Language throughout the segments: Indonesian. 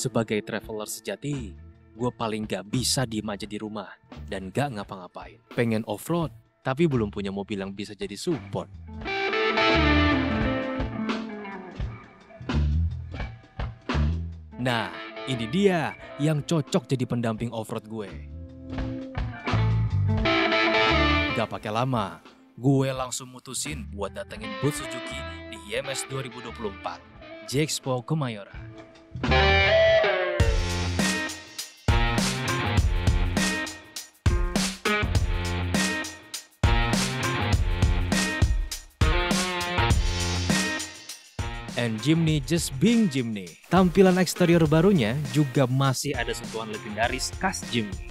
Sebagai traveler sejati, gue paling gak bisa diem aja di rumah dan gak ngapa-ngapain. Pengen off-road, tapi belum punya mobil yang bisa jadi support. Nah, ini dia yang cocok jadi pendamping off-road gue. Gak pakai lama, gue langsung mutusin buat datengin booth Suzuki di IMS 2024, J-Expo Kemayoran. And Jimny just being Jimny. Tampilan eksterior barunya juga masih ada sentuhan legendaris khas Jimny.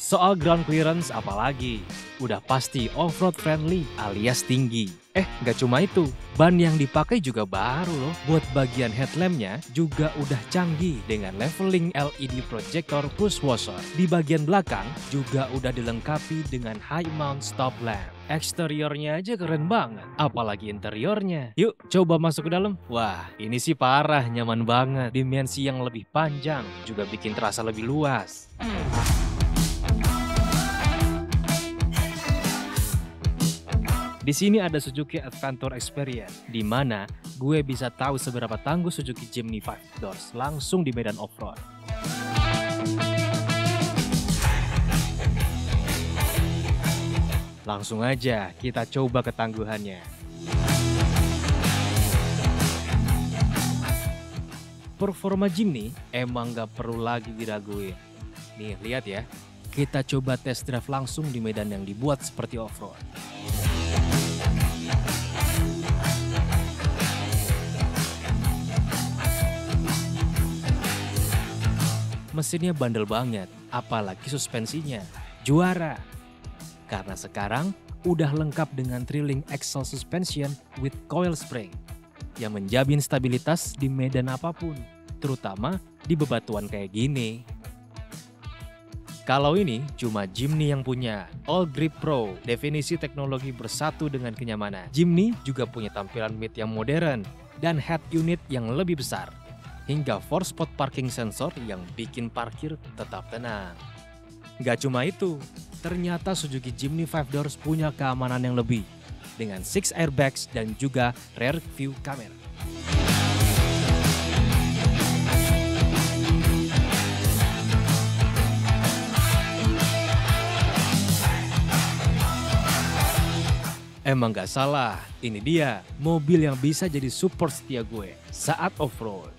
Soal ground clearance apalagi, udah pasti off-road friendly alias tinggi. Eh, nggak cuma itu, ban yang dipakai juga baru loh. Buat bagian headlampnya juga udah canggih dengan leveling LED projector push washer. Di bagian belakang juga udah dilengkapi dengan high mount stop lamp. Eksteriornya aja keren banget, apalagi interiornya. Yuk, coba masuk ke dalam. Wah, ini sih parah, nyaman banget. Dimensi yang lebih panjang juga bikin terasa lebih luas. Di sini ada Suzuki Adventure Experience, di mana gue bisa tahu seberapa tangguh Suzuki Jimny 5 Doors langsung di medan off-road. Langsung aja kita coba ketangguhannya. Performa Jimny emang gak perlu lagi diraguin. Nih lihat ya, kita coba test drive langsung di medan yang dibuat seperti off-road. Mesinnya bandel banget, apalagi suspensinya. Juara. Karena sekarang udah lengkap dengan Trilling Axle Suspension with Coil Spring yang menjamin stabilitas di medan apa pun, terutama di bebatuan kayak gini. Kalau ini cuma Jimny yang punya All Grip Pro, definisi teknologi bersatu dengan kenyamanan. Jimny juga punya tampilan mid yang modern dan head unit yang lebih besar, hingga four spot parking sensor yang bikin parkir tetap tenang. Gak cuma itu, ternyata Suzuki Jimny 5 Doors punya keamanan yang lebih dengan six airbags dan juga rear view camera. Emang gak salah, ini dia mobil yang bisa jadi support setia gue saat off-road.